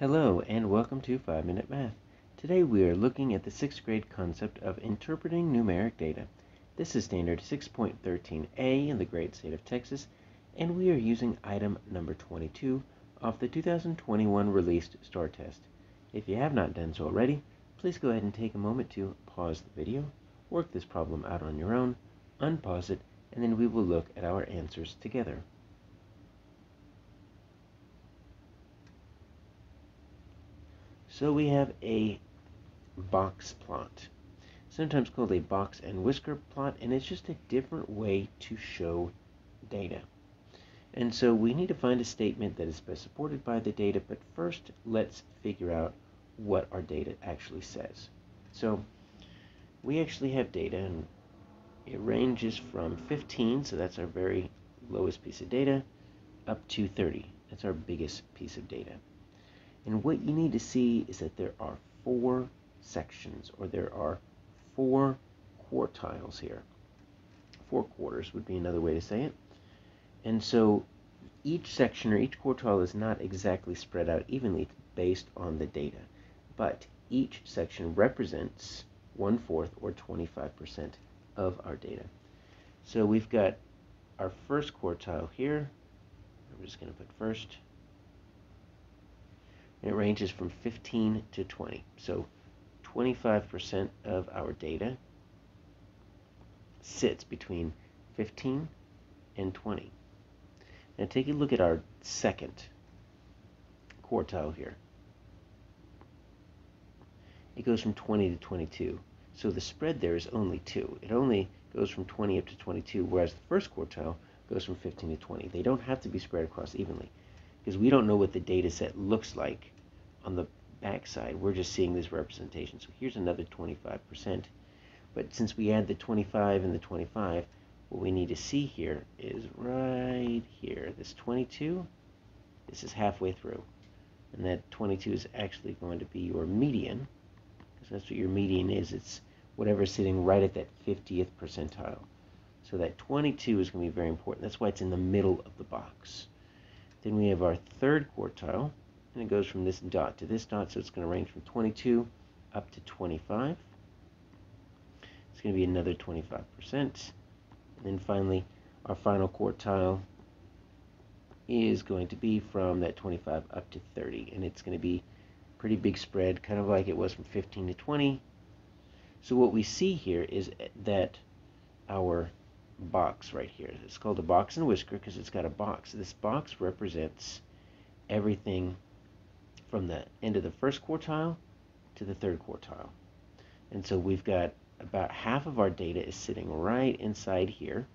Hello and welcome to 5 Minute Math. Today we are looking at the 6th grade concept of interpreting numeric data. This is standard 6.13a in the great state of Texas and we are using item number 22 off the 2021 released STAAR test. If you have not done so already, please go ahead and take a moment to pause the video, work this problem out on your own, unpause it, and then we will look at our answers together. So we have a box plot, sometimes called a box and whisker plot, and it's just a different way to show data. And so we need to find a statement that is best supported by the data, but first let's figure out what our data actually says. So we actually have data, and it ranges from 15, so that's our very lowest piece of data, up to 30. That's our biggest piece of data. And what you need to see is that there are four sections, or there are four quartiles here. Four quarters would be another way to say it. And so each section or each quartile is not exactly spread out evenly based on the data, but each section represents one fourth or 25% of our data. So we've got our first quartile here. I'm just going to put first it ranges from 15 to 20. So 25% of our data sits between 15 and 20. Now take a look at our second quartile here. It goes from 20 to 22. So the spread there is only 2. It only goes from 20 up to 22, whereas the first quartile goes from 15 to 20. They don't have to be spread across evenly because we don't know what the data set looks like on the backside. We're just seeing this representation. So here's another 25%. But since we add the 25 and the 25, what we need to see here is right here. This 22, this is halfway through. And that 22 is actually going to be your median, because that's what your median is. It's whatever's sitting right at that 50th percentile. So that 22 is going to be very important. That's why it's in the middle of the box. Then we have our third quartile, and it goes from this dot to this dot, so it's going to range from 22 up to 25. It's going to be another 25%. And then finally, our final quartile is going to be from that 25 up to 30, and it's going to be pretty big spread, kind of like it was from 15 to 20. So what we see here is that our box right here, it's called a box and whisker because it's got a box. This box represents everything from the end of the first quartile to the third quartile. And so we've got about half of our data is sitting right inside here,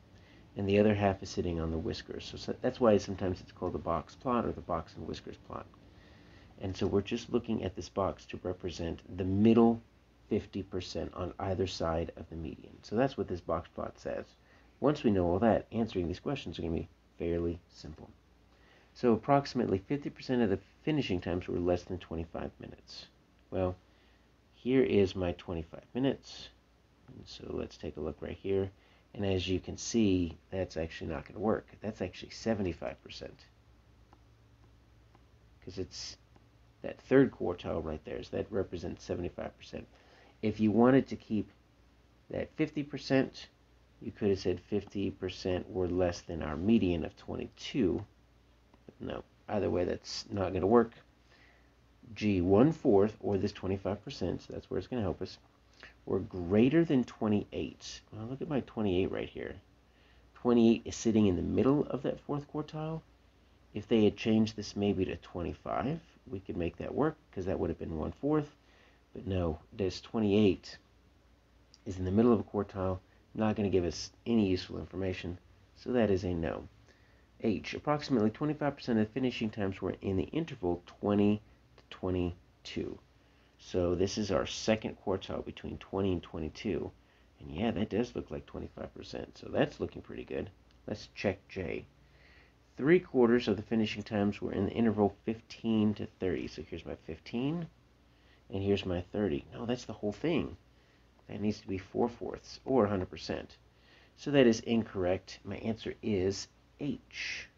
and the other half is sitting on the whiskers. So, so that's why sometimes it's called the box plot or the box and whiskers plot. And so we're just looking at this box to represent the middle 50% on either side of the median. So that's what this box plot says. Once we know all that, answering these questions are going to be fairly simple. So approximately 50% of the finishing times were less than 25 minutes. Well, here is my 25 minutes. And so let's take a look right here. And as you can see, that's actually not going to work. That's actually 75%. Because it's that third quartile right there. So that represents 75%. If you wanted to keep that 50%, you could have said 50% were less than our median of 22 no, either way, that's not going to work. G, 1 fourth, or this 25%, so that's where it's going to help us, were greater than 28. Well, look at my 28 right here. 28 is sitting in the middle of that fourth quartile. If they had changed this maybe to 25, we could make that work because that would have been 1 fourth. But no, this 28 is in the middle of a quartile, not going to give us any useful information, so that is a no. H. Approximately 25% of the finishing times were in the interval 20 to 22. So this is our second quartile between 20 and 22. And yeah, that does look like 25%. So that's looking pretty good. Let's check J. Three quarters of the finishing times were in the interval 15 to 30. So here's my 15, and here's my 30. No, that's the whole thing. That needs to be 4 fourths, or 100%. So that is incorrect. My answer is H.